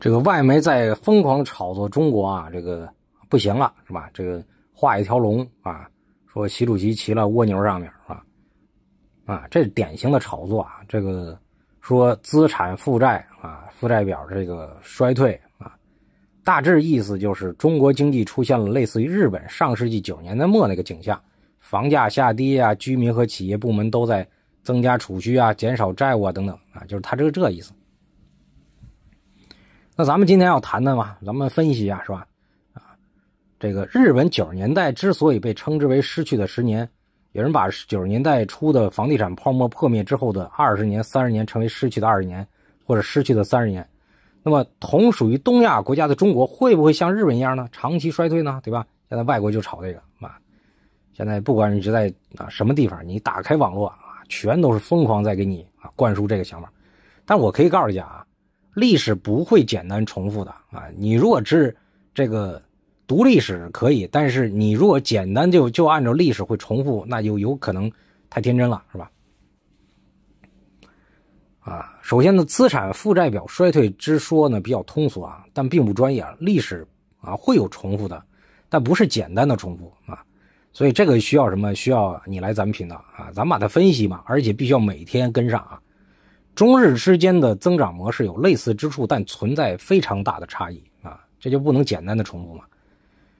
这个外媒在疯狂炒作中国啊，这个不行了，是吧？这个画一条龙啊，说习主席骑了蜗牛上面，是吧？啊，这是典型的炒作啊。这个说资产负债啊，负债表这个衰退啊，大致意思就是中国经济出现了类似于日本上世纪九十年代末那个景象，房价下跌啊，居民和企业部门都在增加储蓄啊，减少债务啊等等啊，就是他这个这意思。那咱们今天要谈的嘛，咱们分析一下是吧？啊，这个日本九十年代之所以被称之为失去的十年，有人把九十年代初的房地产泡沫破灭之后的二十年、三十年称为失去的二十年，或者失去的三十年。那么，同属于东亚国家的中国，会不会像日本一样呢？长期衰退呢？对吧？现在外国就炒这个啊，现在不管你是在啊什么地方，你打开网络啊，全都是疯狂在给你啊灌输这个想法。但我可以告诉大家啊。历史不会简单重复的啊！你如果是这个读历史可以，但是你如果简单就就按照历史会重复，那就有可能太天真了，是吧？啊，首先呢，资产负债表衰退之说呢比较通俗啊，但并不专业啊。历史啊会有重复的，但不是简单的重复啊，所以这个需要什么？需要你来咱们频道啊，咱们把它分析嘛，而且必须要每天跟上啊。中日之间的增长模式有类似之处，但存在非常大的差异啊，这就不能简单的重复嘛。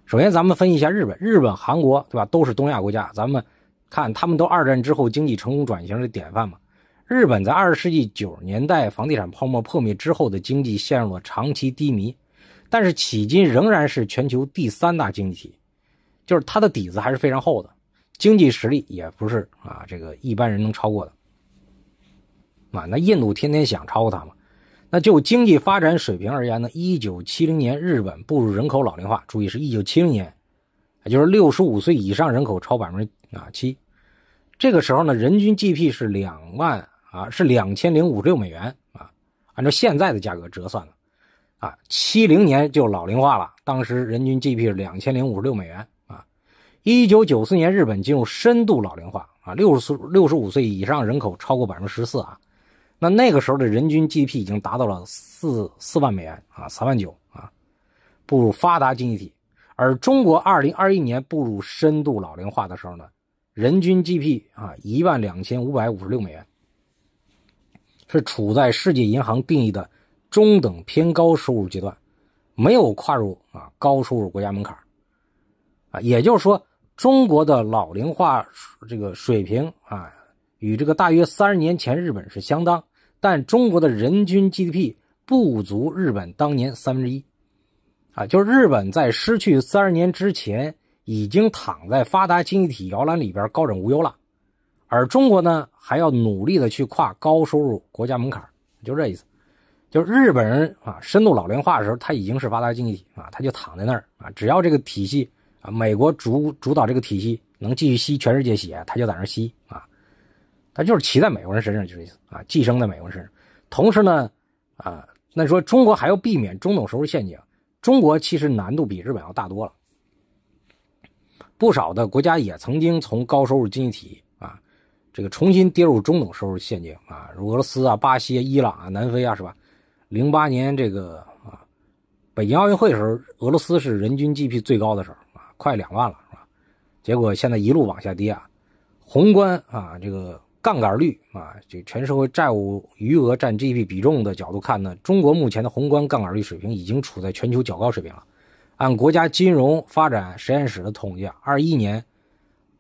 首先，咱们分析一下日本，日本、韩国，对吧？都是东亚国家，咱们看他们都二战之后经济成功转型的典范嘛。日本在二十世纪九十年代房地产泡沫破灭之后的经济陷入了长期低迷，但是迄今仍然是全球第三大经济体，就是它的底子还是非常厚的，经济实力也不是啊这个一般人能超过的。啊，那印度天天想超过他嘛？那就经济发展水平而言呢，一九七零年日本步入人口老龄化，注意是一九七零年，也就是六十五岁以上人口超百分之啊七。这个时候呢，人均 GP 是两万啊，是两千零五十六美元啊，按照现在的价格折算了啊，七零年就老龄化了，当时人均 GDP 是两千零五十六美元啊。一九九四年日本进入深度老龄化啊，六十六十五岁以上人口超过百分之十四啊。那那个时候的人均 GDP 已经达到了四四万美元啊，三万九啊，步入发达经济体。而中国二零二一年步入深度老龄化的时候呢，人均 GDP 啊一万两千五百五十六美元，是处在世界银行定义的中等偏高收入阶段，没有跨入啊高收入国家门槛啊，也就是说，中国的老龄化这个水平啊。与这个大约三十年前日本是相当，但中国的人均 GDP 不足日本当年三分之一，啊，就是日本在失去三十年之前已经躺在发达经济体摇篮里边高枕无忧了，而中国呢还要努力的去跨高收入国家门槛，就这意思，就是日本人啊深度老龄化的时候他已经是发达经济体啊，他就躺在那儿啊，只要这个体系啊美国主主导这个体系能继续吸全世界血，他就在那吸啊。他就是骑在美国人身上，就这意思啊，寄生在美国人身上。同时呢，啊，那说中国还要避免中等收入陷阱，中国其实难度比日本要大多了。不少的国家也曾经从高收入经济体啊，这个重新跌入中等收入陷阱啊，如俄罗斯啊、巴西、伊朗啊、南非啊，是吧？零八年这个啊，北京奥运会的时候，俄罗斯是人均 GDP 最高的时候啊，快两万了，是吧？结果现在一路往下跌啊，宏观啊，这个。杠杆率啊，就全社会债务余额占 GDP 比重的角度看呢，中国目前的宏观杠杆率水平已经处在全球较高水平了。按国家金融发展实验室的统计，二一年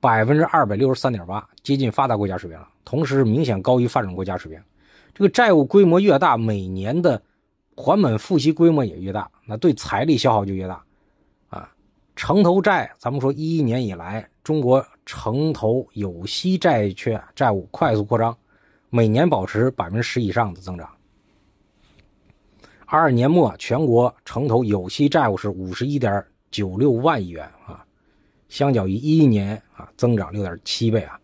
百分之二百六十三点八，接近发达国家水平了，同时明显高于发展国家水平。这个债务规模越大，每年的还本付息规模也越大，那对财力消耗就越大。城投债，咱们说一一年以来，中国城投有息债券债务快速扩张，每年保持百分之十以上的增长。二二年末，全国城投有息债务是五十一点九六万亿元啊，相较于一一年啊，增长六点七倍啊。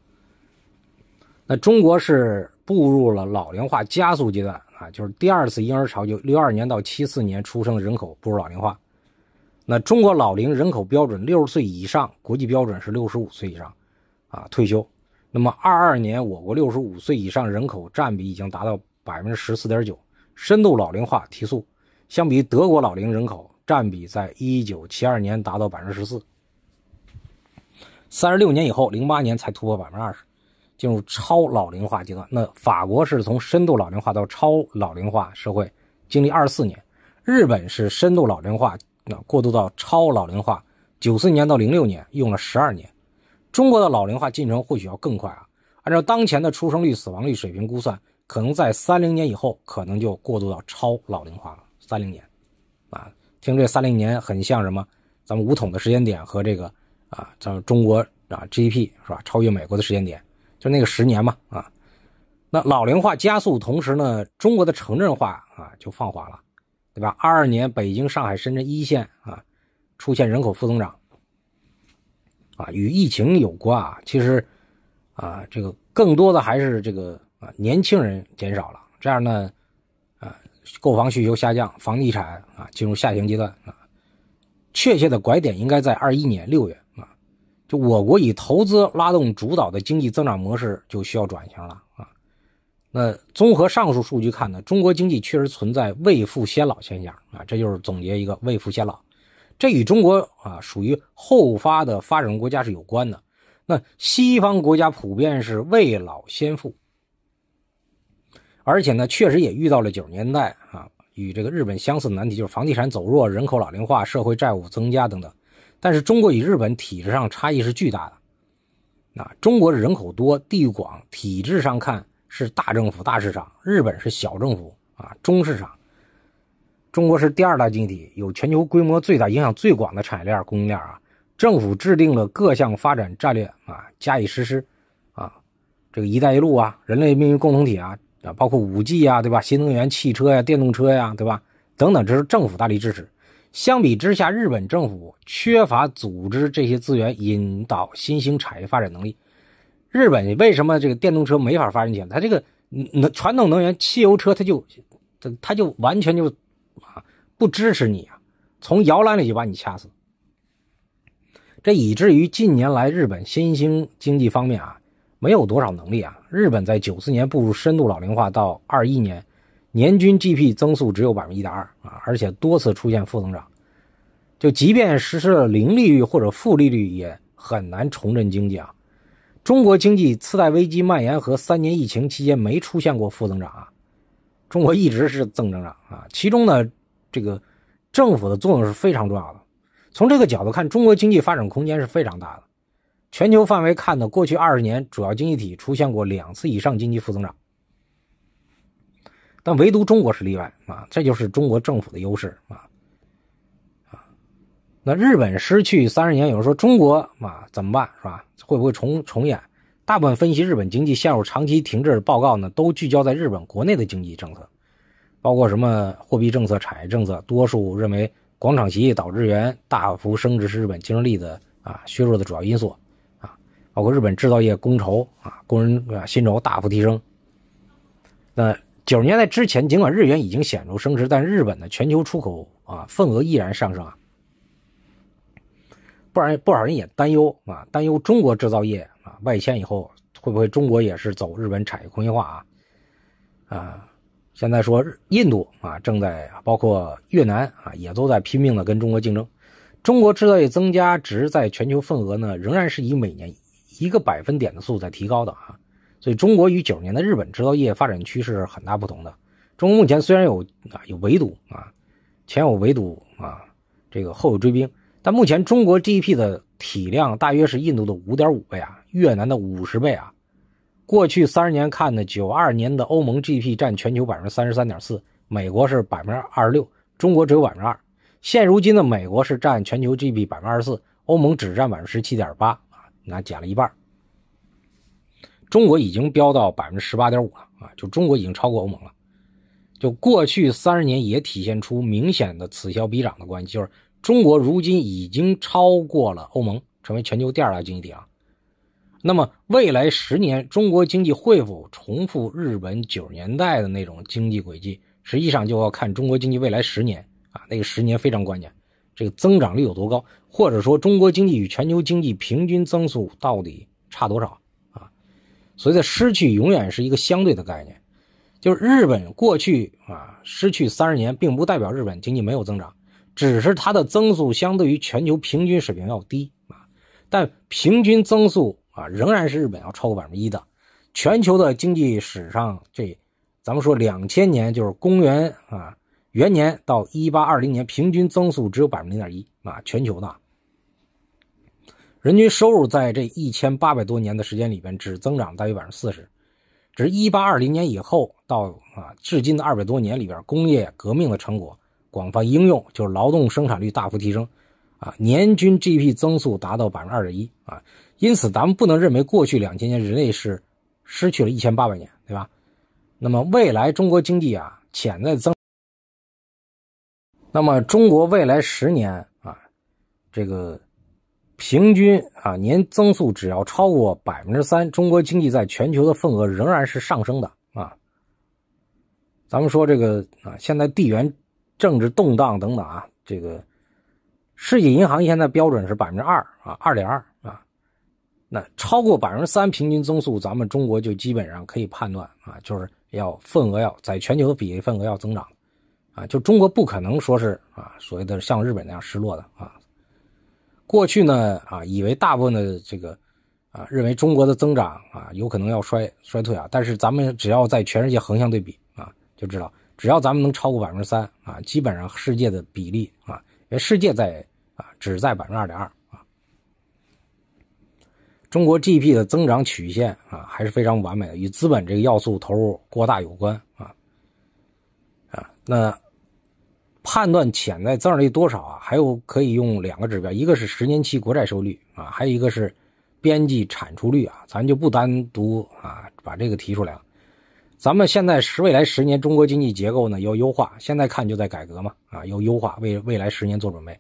那中国是步入了老龄化加速阶段啊，就是第二次婴儿潮，就六二年到七四年出生人口步入老龄化。那中国老龄人口标准六十岁以上，国际标准是六十五岁以上，啊退休。那么二二年我国六十五岁以上人口占比已经达到百分之十四点九，深度老龄化提速。相比德国老龄人口占比在1972年达到百分之十四，三十六年以后，零八年才突破百分之二十，进入超老龄化阶段。那法国是从深度老龄化到超老龄化社会经历二十四年，日本是深度老龄化那过渡到超老龄化，九四年到零六年用了十二年。中国的老龄化进程或许要更快啊！按照当前的出生率、死亡率水平估算，可能在三零年以后，可能就过渡到超老龄化了。三零年，啊，听这三零年很像什么？咱们五统的时间点和这个啊，咱们中国啊 GDP 是吧？超越美国的时间点，就那个十年嘛啊。那老龄化加速，同时呢，中国的城镇化啊就放缓了，对吧？二二年，北京、上海、深圳一线啊出现人口负增长。啊，与疫情有关啊，其实，啊，这个更多的还是这个啊，年轻人减少了，这样呢，啊，购房需求下降，房地产啊进入下行阶段啊，确切的拐点应该在二一年六月啊，就我国以投资拉动主导的经济增长模式就需要转型了啊。那综合上述数据看呢，中国经济确实存在未富先老现象啊，这就是总结一个未富先老。这与中国啊属于后发的发展中国家是有关的。那西方国家普遍是未老先富，而且呢，确实也遇到了九十年代啊与这个日本相似的难题，就是房地产走弱、人口老龄化、社会债务增加等等。但是中国与日本体制上差异是巨大的。啊，中国人口多、地域广，体制上看是大政府、大市场；日本是小政府啊，中市场。中国是第二大经济体，有全球规模最大、影响最广的产业链、供应链啊。政府制定了各项发展战略啊，加以实施啊。这个“一带一路”啊，人类命运共同体啊，啊，包括五 G 啊，对吧？新能源汽车呀、电动车呀，对吧？等等，这是政府大力支持。相比之下，日本政府缺乏组织这些资源，引导新兴产业发展能力。日本为什么这个电动车没法发展起来？它这个能传统能源汽油车，它就它它就完全就。啊，不支持你啊，从摇篮里就把你掐死。这以至于近年来日本新兴经济方面啊，没有多少能力啊。日本在九四年步入深度老龄化，到二一年，年均 GDP 增速只有百分之一点二啊，而且多次出现负增长。就即便实施了零利率或者负利率，也很难重振经济啊。中国经济次贷危机蔓延和三年疫情期间没出现过负增长啊。中国一直是正增长啊，其中呢，这个政府的作用是非常重要的。从这个角度看，中国经济发展空间是非常大的。全球范围看呢，过去二十年主要经济体出现过两次以上经济负增长，但唯独中国是例外啊，这就是中国政府的优势啊。那日本失去三十年，有人说中国啊怎么办是吧？会不会重重演？大部分分析日本经济陷入长期停滞的报告呢，都聚焦在日本国内的经济政策，包括什么货币政策、产业政策。多数认为广场协议导致日元大幅升值是日本竞争力的啊削弱的主要因素啊，包括日本制造业工酬啊工人啊薪酬大幅提升。那九十年代之前，尽管日元已经显著升值，但日本的全球出口啊份额依然上升啊。不然不少人也担忧啊，担忧中国制造业。啊，外迁以后会不会中国也是走日本产业工业化啊？啊，现在说印度啊正在，包括越南啊也都在拼命的跟中国竞争。中国制造业增加值在全球份额呢，仍然是以每年一个百分点的速度在提高的啊。所以中国与九十年的日本制造业发展趋势很大不同的。中国目前虽然有啊有围堵啊，前有围堵啊，这个后有追兵，但目前中国 GDP 的体量大约是印度的五点五倍啊。越南的五十倍啊！过去三十年看呢，九二年的欧盟 GDP 占全球百分之三十三点四，美国是百分之二十六，中国只有百分之二。现如今的美国是占全球 GDP 百分之二十四，欧盟只占百分之十七点八啊，那减了一半。中国已经飙到百分之十八点五了啊，就中国已经超过欧盟了。就过去三十年也体现出明显的此消彼长的关系，就是中国如今已经超过了欧盟，成为全球第二大经济体啊。那么未来十年，中国经济会否重复日本九十年代的那种经济轨迹？实际上就要看中国经济未来十年啊，那个十年非常关键，这个增长率有多高，或者说中国经济与全球经济平均增速到底差多少啊？所以在，失去永远是一个相对的概念。就是日本过去啊失去三十年，并不代表日本经济没有增长，只是它的增速相对于全球平均水平要低啊。但平均增速啊仍然是日本要超过百分之一的。全球的经济史上，这咱们说两千年就是公元啊元年到一八二零年，平均增速只有百分之零点一啊，全球的。人均收入在这一千八百多年的时间里边，只增长大约百分之四十。只是一八二零年以后到啊至今的二百多年里边，工业革命的成果广泛应用，就是劳动生产率大幅提升，啊，年均 GDP 增速达到百分之二点一啊。因此，咱们不能认为过去两千年人类是失去了一千八百年，对吧？那么未来中国经济啊潜在增，那么中国未来十年啊这个。平均啊年增速只要超过百分之三，中国经济在全球的份额仍然是上升的啊。咱们说这个啊，现在地缘政治动荡等等啊，这个世界银行现在标准是百分之二啊，二点二啊。那超过百分之三平均增速，咱们中国就基本上可以判断啊，就是要份额要在全球的比例份额要增长啊，就中国不可能说是啊所谓的像日本那样失落的啊。过去呢，啊，以为大部分的这个，啊，认为中国的增长啊，有可能要衰衰退啊。但是咱们只要在全世界横向对比啊，就知道，只要咱们能超过百分之三啊，基本上世界的比例啊，世界在啊，只在百分之二点二啊。中国 GDP 的增长曲线啊，还是非常完美的，与资本这个要素投入过大有关啊，啊，那。判断潜在增长率多少啊？还有可以用两个指标，一个是十年期国债收益率啊，还有一个是边际产出率啊。咱就不单独啊把这个提出来了。咱们现在十未来十年中国经济结构呢要优化，现在看就在改革嘛啊，要优化为未来十年做准备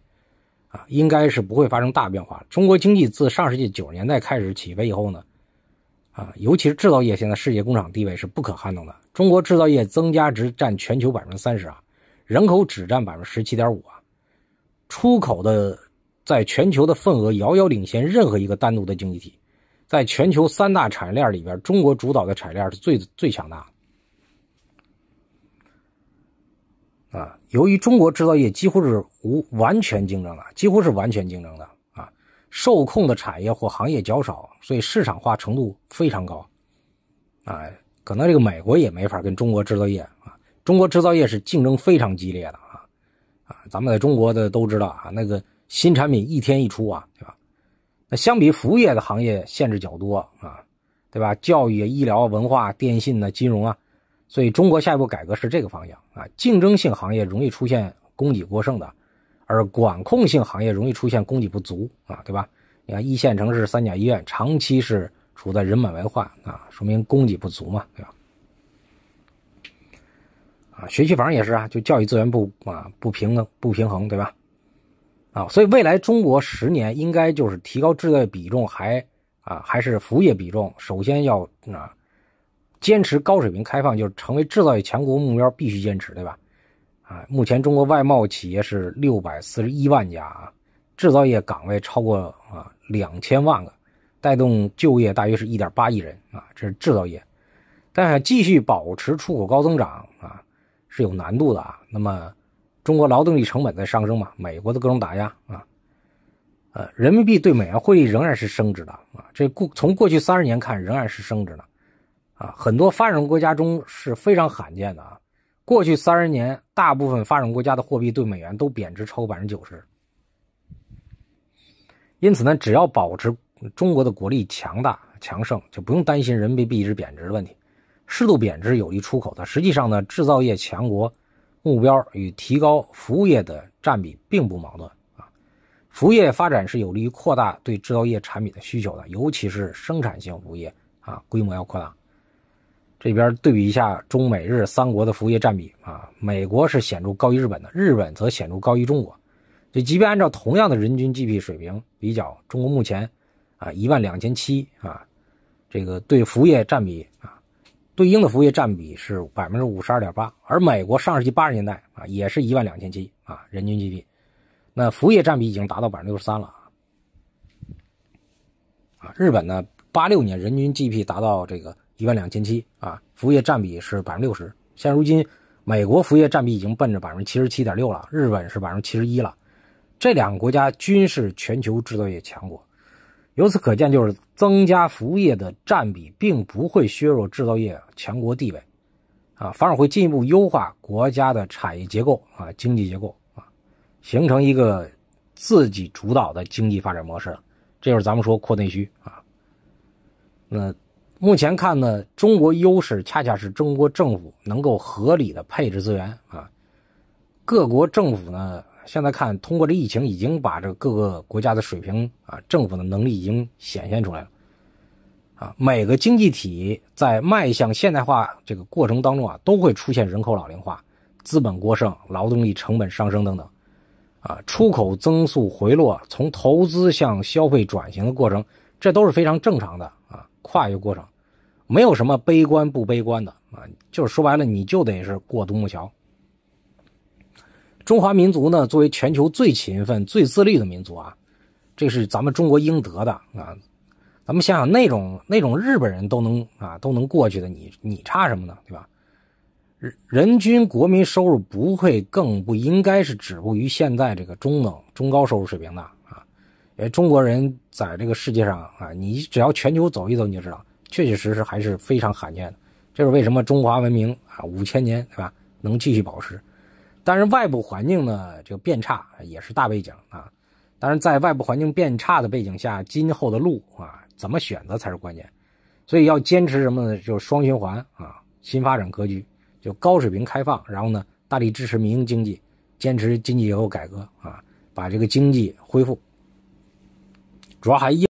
啊，应该是不会发生大变化。中国经济自上世纪九十年代开始起飞以后呢，啊，尤其是制造业，现在世界工厂地位是不可撼动的。中国制造业增加值占全球百分之三十啊。人口只占百分之十七点五啊，出口的在全球的份额遥遥领先任何一个单独的经济体，在全球三大产业链里边，中国主导的产业链是最最强大的啊。由于中国制造业几乎是无完全竞争的，几乎是完全竞争的啊，受控的产业或行业较少，所以市场化程度非常高啊。可能这个美国也没法跟中国制造业啊。中国制造业是竞争非常激烈的啊，啊，咱们在中国的都知道啊，那个新产品一天一出啊，对吧？那相比服务业的行业限制较多啊，对吧？教育、医疗、文化、电信呢、金融啊，所以中国下一步改革是这个方向啊。竞争性行业容易出现供给过剩的，而管控性行业容易出现供给不足啊，对吧？你看一线城市三甲医院长期是处在人满为患啊，说明供给不足嘛，对吧？啊，学区房也是啊，就教育资源不啊不平衡不平衡，对吧？啊，所以未来中国十年应该就是提高制造业比重，还啊还是服务业比重，首先要啊坚持高水平开放，就是成为制造业强国目标必须坚持，对吧？啊，目前中国外贸企业是六百四十一万家啊，制造业岗位超过啊两千万个，带动就业大约是一点八亿人啊，这是制造业，但想继续保持出口高增长啊。是有难度的啊。那么，中国劳动力成本在上升嘛？美国的各种打压啊，呃，人民币对美元汇率仍然是升值的啊。这过从过去三十年看，仍然是升值的啊。很多发展国家中是非常罕见的啊。过去三十年，大部分发展国家的货币对美元都贬值超过百分之九十。因此呢，只要保持中国的国力强大强盛，就不用担心人民币一直贬值的问题。适度贬值有利出口的，实际上呢，制造业强国目标与提高服务业的占比并不矛盾啊。服务业发展是有利于扩大对制造业产品的需求的，尤其是生产性服务业啊，规模要扩大。这边对比一下中美日三国的服务业占比啊，美国是显著高于日本的，日本则显著高于中国。就即便按照同样的人均 GDP 水平比较，中国目前啊一万两千七啊，这个对服务业占比啊。对应的服务业占比是百分之五十二点八，而美国上世纪八十年代啊也是一万两千七啊人均 GDP，那服务业占比已经达到百分之六十三了啊。啊，日本呢八六年人均 GDP 达到这个一万两千七啊，服务业占比是百分之六十。现如今，美国服务业占比已经奔着百分之七十七点六了，日本是百分之七十一了。这两个国家均是全球制造业强国，由此可见，就是增加服务业的占比，并不会削弱制造业强国地位，啊，反而会进一步优化国家的产业结构啊，经济结构啊，形成一个自己主导的经济发展模式。这就是咱们说扩内需啊。那目前看呢，中国优势恰恰是中国政府能够合理的配置资源啊，各国政府呢。现在看，通过这疫情，已经把这各个国家的水平啊，政府的能力已经显现出来了。啊，每个经济体在迈向现代化这个过程当中啊，都会出现人口老龄化、资本过剩、劳动力成本上升等等。啊，出口增速回落，从投资向消费转型的过程，这都是非常正常的啊，跨越过程，没有什么悲观不悲观的啊，就是说白了，你就得是过独木桥。中华民族呢，作为全球最勤奋、最自律的民族啊，这是咱们中国应得的啊。咱们想想，那种那种日本人都能啊都能过去的，你你差什么呢？对吧？人人均国民收入不会更不应该是止步于现在这个中等、中高收入水平的啊。因为中国人在这个世界上啊，你只要全球走一走，你就知道，确确实实还是非常罕见的。这是为什么中华文明啊五千年对吧能继续保持？但是外部环境呢，这个变差也是大背景啊。但是在外部环境变差的背景下，今后的路啊，怎么选择才是关键。所以要坚持什么呢？就是双循环啊，新发展格局，就高水平开放，然后呢，大力支持民营经济，坚持经济结构改革啊，把这个经济恢复。主要还。